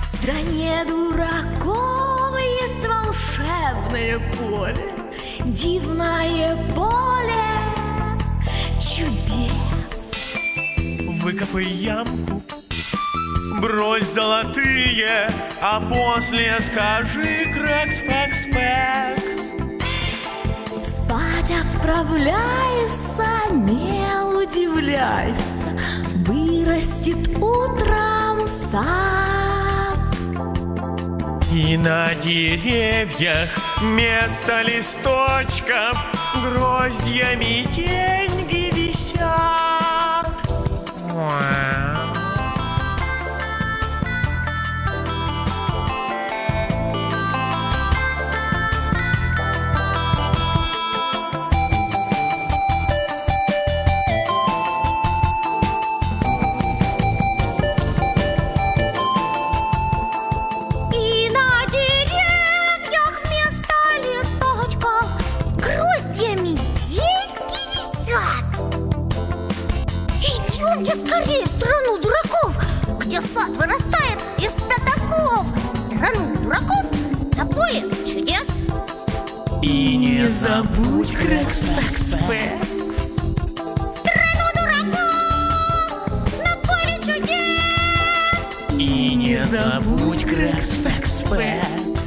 В стране дураков есть волшебное поле, дивное поле чудес. Выкопай ямку, брось золотые, а после скажи крэкс, фэкс, пэкс. Спать отправляйся, не удивляйся, вырастет утром сад. И на деревьях вместо листочков гроздьями деньги Идемте скорее в страну дураков, где сад вырастает из пятаков. В страну дураков на поле чудес. И не забудь крэкс, фэкс, пэкс. В страну дураков на поле чудес. И не забудь крэкс, фэкс, пэкс.